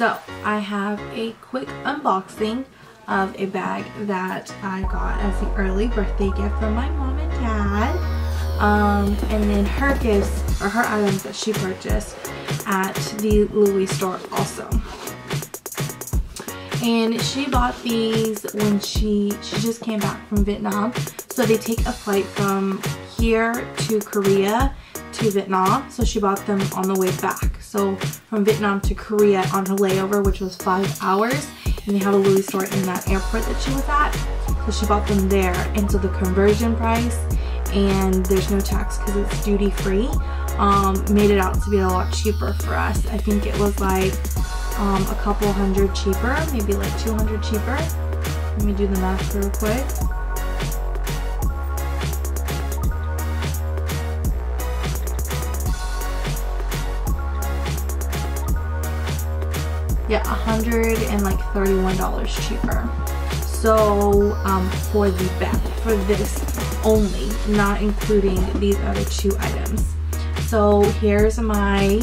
So I have a quick unboxing of a bag that I got as the early birthday gift from my mom and dad. Um, and then her gifts, or her items that she purchased at the Louis store also. And she bought these when she, she just came back from Vietnam. So they take a flight from here to Korea to Vietnam. So she bought them on the way back. So from Vietnam to Korea on her layover, which was five hours. And they have a Louis store in that airport that she was at. So she bought them there. And so the conversion price and there's no tax because it's duty free um, made it out to be a lot cheaper for us. I think it was like um, a couple hundred cheaper, maybe like 200 cheaper. Let me do the math real quick. Yeah, $131 cheaper. So um, for the bag, for this only, not including these other two items. So here's my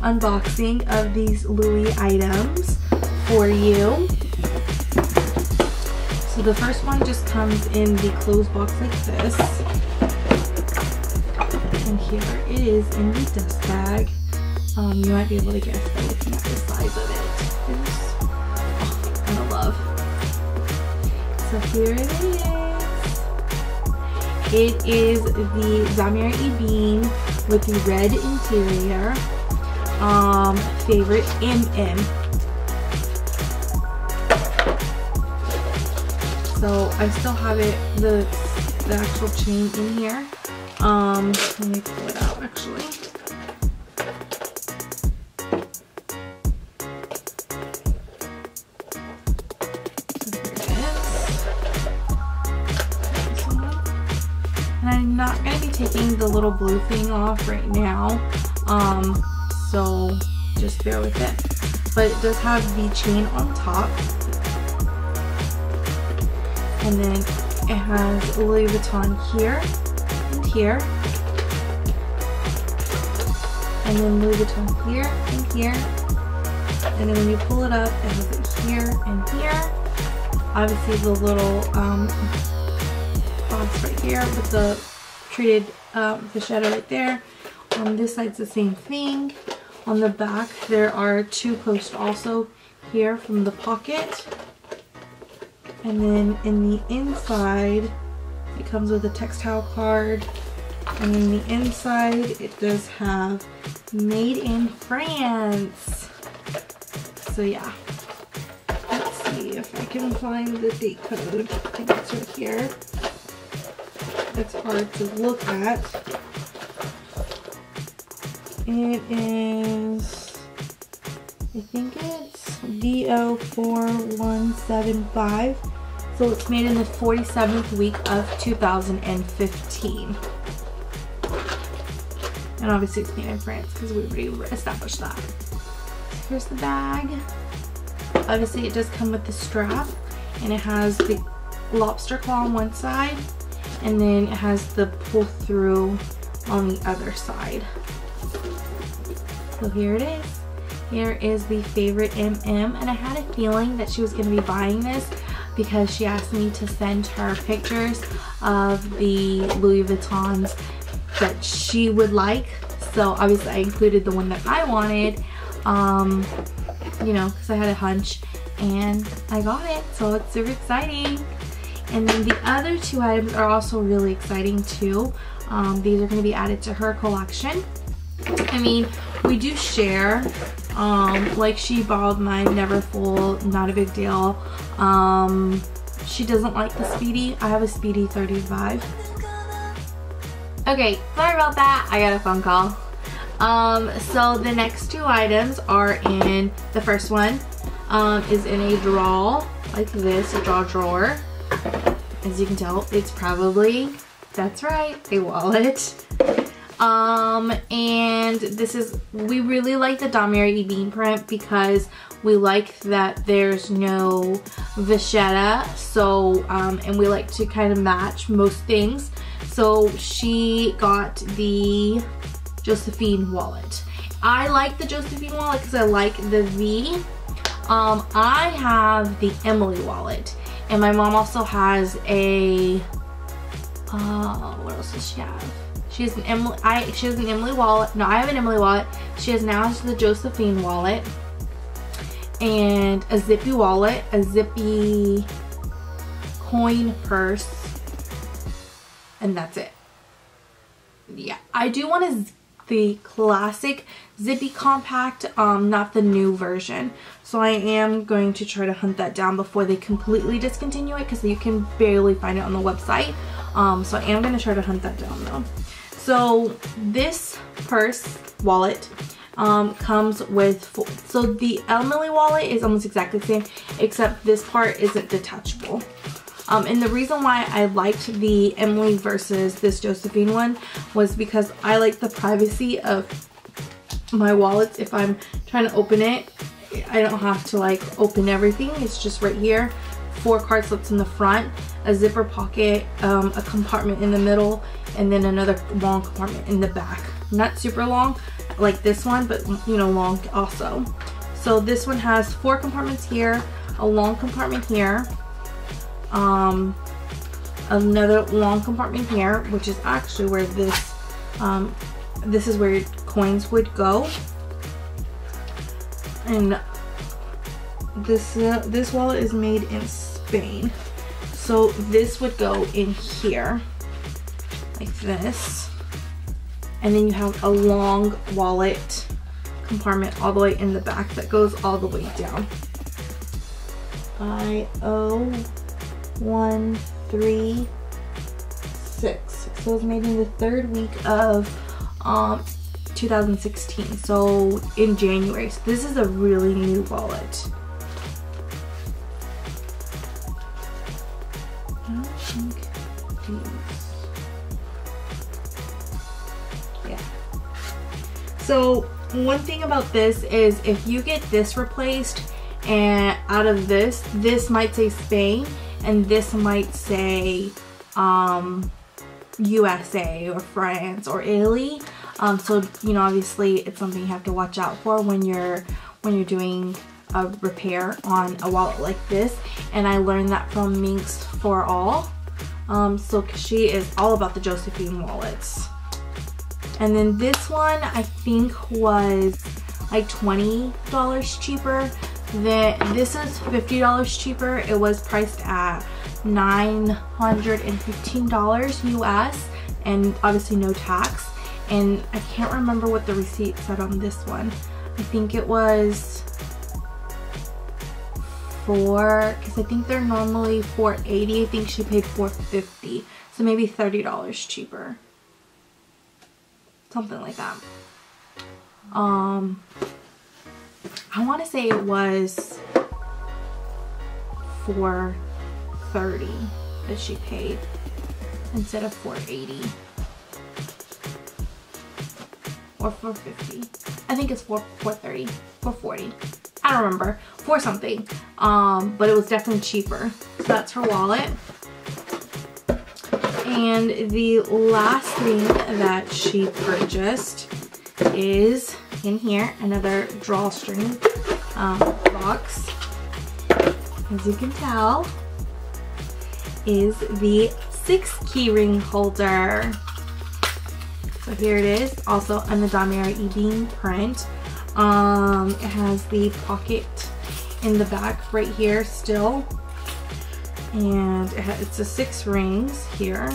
unboxing of these Louis items for you. So the first one just comes in the closed box like this. And here it is in the dust bag. Um, you might be able to guess by looking at the size of it. It's, oh, I love. So here it is. It is the Damier Ebene with the red interior. Um, favorite MM. So I still have it, the, the actual chain in here. Um, let me pull it out actually. Taking the little blue thing off right now. Um, so just bear with it. But it does have the chain on top. And then it has Louis Vuitton here and here. And then Louis Vuitton here and here. And then when you pull it up, it has it here and here. Obviously the little um, box right here with the uh, vachetta right there. On this side's the same thing. On the back, there are two posts also here from the pocket. And then in the inside, it comes with a textile card. And in the inside, it does have made in France. So yeah. Let's see if I can find the date code. I think it's right here. It's hard to look at. It is, I think it's DO4175. So it's made in the 47th week of 2015. And obviously it's made in France because we already established that. Here's the bag. Obviously it does come with the strap and it has the lobster claw on one side and then it has the pull through on the other side. So here it is. Here is the favorite MM and I had a feeling that she was going to be buying this because she asked me to send her pictures of the Louis Vuittons that she would like. So obviously I included the one that I wanted, um, you know, because I had a hunch and I got it. So it's super exciting. And then the other two items are also really exciting too. Um, these are going to be added to her collection. I mean, we do share. Um, like she borrowed mine, never full, not a big deal. Um, she doesn't like the Speedy. I have a Speedy 35. Okay, sorry about that. I got a phone call. Um, so the next two items are in, the first one um, is in a drawer like this, a draw drawer. As you can tell, it's probably, that's right, a wallet. Um, and this is, we really like the Damier Ebene print because we like that there's no vachetta. So, um, and we like to kind of match most things. So she got the Josephine wallet. I like the Josephine wallet because I like the V Um, I have the Emily wallet and my mom also has a, uh, what else does she have? She has an Emily, I, she has an Emily wallet. No, I have an Emily wallet. She has now the Josephine wallet and a zippy wallet, a zippy coin purse, and that's it. Yeah, I do want a, the classic zippy compact, um, not the new version. So I am going to try to hunt that down before they completely discontinue it because you can barely find it on the website. Um, so I am going to try to hunt that down though. So this purse wallet um, comes with, so the Emily wallet is almost exactly the same, except this part isn't detachable. Um, and the reason why I liked the Emily versus this Josephine one was because I like the privacy of my wallets. If I'm trying to open it, I don't have to like open everything. It's just right here. Four card slips in the front, a zipper pocket, um, a compartment in the middle, and then another long compartment in the back. Not super long, like this one, but you know, long also. So this one has four compartments here, a long compartment here, um, another long compartment here, which is actually where this, um, this is where coins would go. And this, uh, this wallet is made in Spain. So this would go in here, like this and then you have a long wallet compartment all the way in the back that goes all the way down. I O one three six. So it was made in the third week of um 2016. So in January. So this is a really new wallet. Yeah, so one thing about this is if you get this replaced and out of this, this might say Spain and this might say um, USA or France or Italy. Um, so, you know, obviously it's something you have to watch out for when you're when you're doing a repair on a wallet like this. And I learned that from Minx for All. Um, so she is all about the Josephine wallets. And then this one I think was like $20 cheaper. The, this is $50 cheaper. It was priced at $915 US and obviously no tax. And I can't remember what the receipt said on this one. I think it was four, because I think they're normally 480 I think she paid 450 So maybe $30 cheaper something like that. Um, I want to say it was 430 that she paid instead of 480 or 450. I think it's 4 430, 440. I don't remember, for something. Um, but it was definitely cheaper. So that's her wallet. And the last thing that she purchased is in here, another drawstring um, box. As you can tell, is the six keyring holder. So here it is, also an Damier Ebene print. Um, it has the pocket in the back right here still and it has, it's a six rings here.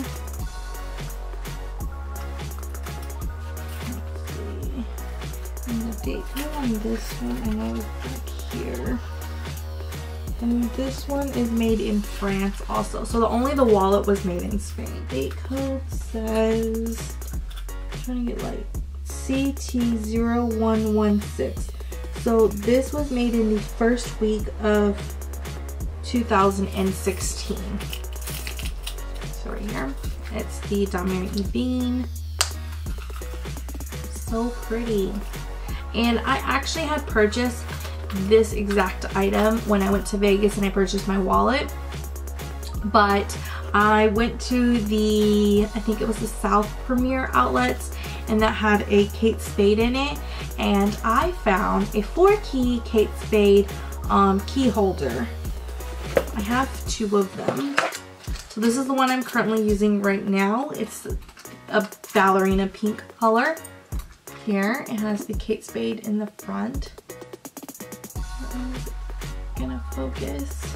And on this one, I know it's back here. And this one is made in France also. So the only the wallet was made in Spain. Date code says, I'm trying to get like CT0116. So this was made in the first week of 2016. So right here, it's the Damier Ebene. So pretty. And I actually had purchased this exact item when I went to Vegas and I purchased my wallet. But I went to the, I think it was the South Premium outlets and that had a Kate Spade in it. And I found a four key Kate Spade um, key holder. I have two of them. So this is the one I'm currently using right now. It's a ballerina pink color. Here, it has the Kate Spade in the front. gonna focus.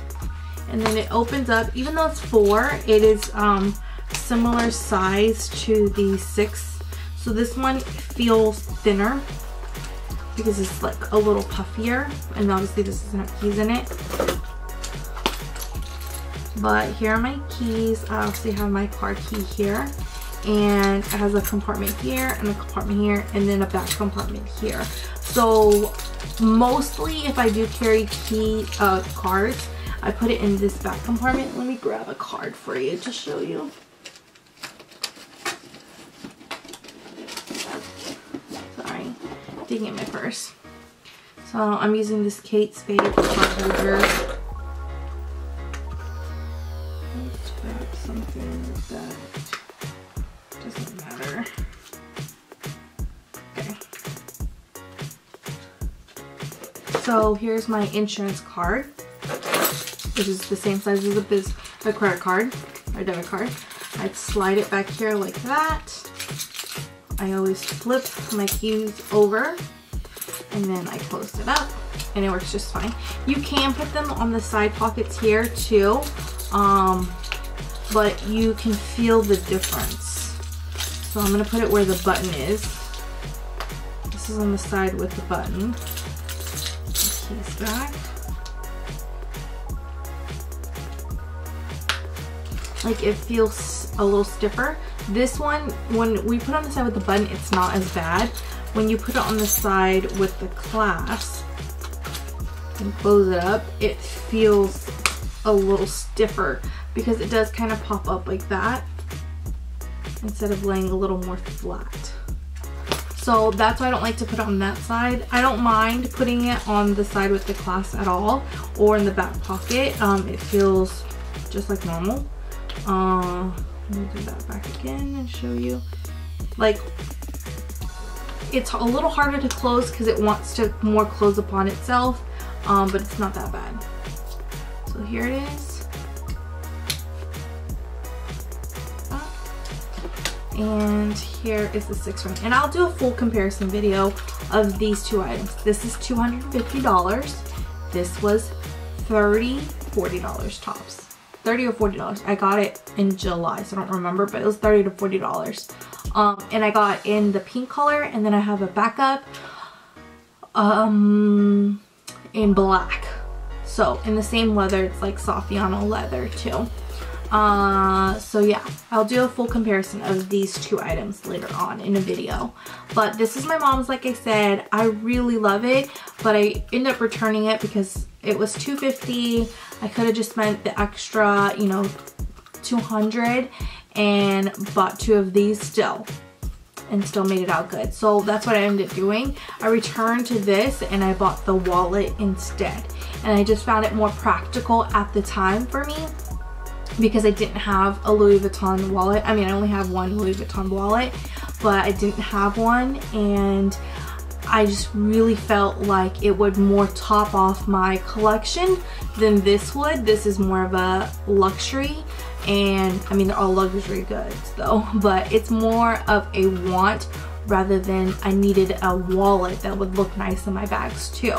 And then it opens up, even though it's four, it is um, similar size to the six. So this one feels thinner because it's like a little puffier. And obviously this doesn't have keys in it. But here are my keys. I obviously have my car key here. And it has a compartment here and a compartment here and then a back compartment here. So mostly if I do carry key uh, cards, I put it in this back compartment. Let me grab a card for you to show you. Sorry, digging in my purse. So I'm using this Kate Spade card holder. So here's my insurance card which is the same size as a, biz a credit card or debit card. I'd slide it back here like that. I always flip my keys over and then I close it up and it works just fine. You can put them on the side pockets here too, um, but you can feel the difference. So I'm gonna put it where the button is. This is on the side with the button. Like it feels a little stiffer. This one, when we put on the side with the button, it's not as bad. When you put it on the side with the clasp and close it up, it feels a little stiffer because it does kind of pop up like that instead of laying a little more flat. So that's why I don't like to put it on that side. I don't mind putting it on the side with the clasp at all or in the back pocket. Um, it feels just like normal. Uh, let me do that back again and show you. Like, it's a little harder to close because it wants to more close upon itself, um, but it's not that bad. So here it is. And here is the six ring. And I'll do a full comparison video of these two items. This is $250. This was $30, $40 tops. 30 or $40. I got it in July, so I don't remember, but it was 30 to $40. Um, and I got in the pink color, and then I have a backup um, in black. So in the same leather, it's like Saffiano leather too. Uh, so yeah, I'll do a full comparison of these two items later on in a video. But this is my mom's, like I said. I really love it, but I end up returning it because it was 250 I could have just spent the extra, you know, 200 and bought two of these still and still made it out good. So that's what I ended up doing. I returned to this and I bought the wallet instead. And I just found it more practical at the time for me because I didn't have a Louis Vuitton wallet. I mean, I only have one Louis Vuitton wallet, but I didn't have one and I just really felt like it would more top off my collection than this would. This is more of a luxury and I mean they're all luxury goods though, but it's more of a want rather than I needed a wallet that would look nice in my bags too.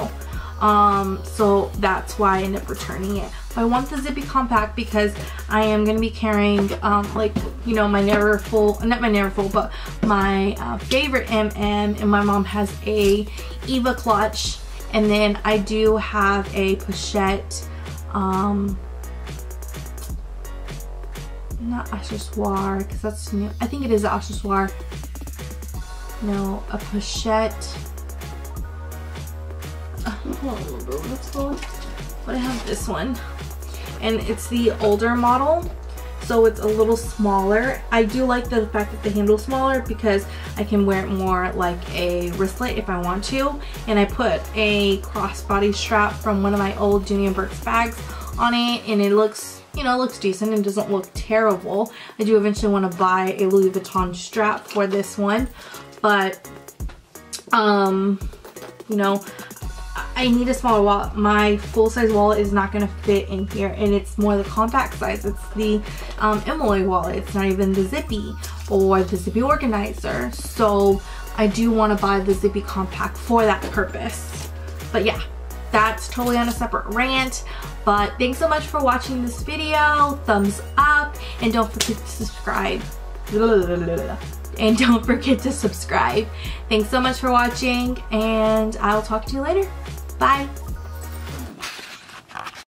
Um, so that's why I ended up returning it. I want the Zippy Compact because I am going to be carrying, um, like, you know, my Never Full, not my Never Full, but my uh, favorite MM, and my mom has a Eva clutch, and then I do have a pochette, um, not accessoire, because that's new. I think it is accessoire. No, a pochette. But I have this one and it's the older model so it's a little smaller. I do like the fact that the handle's smaller because I can wear it more like a wristlet if I want to. And I put a crossbody strap from one of my old Dooney & Bourke's bags on it and it looks, you know, looks decent and doesn't look terrible. I do eventually want to buy a Louis Vuitton strap for this one, but, um, you know, I need a smaller wallet. My full-size wallet is not gonna fit in here and it's more the compact size. It's the um, Emily wallet. It's not even the Zippy or the Zippy organizer. So I do wanna buy the Zippy compact for that purpose. But yeah, that's totally on a separate rant. But thanks so much for watching this video. Thumbs up and don't forget to subscribe. And don't forget to subscribe. Thanks so much for watching and I'll talk to you later. Bye.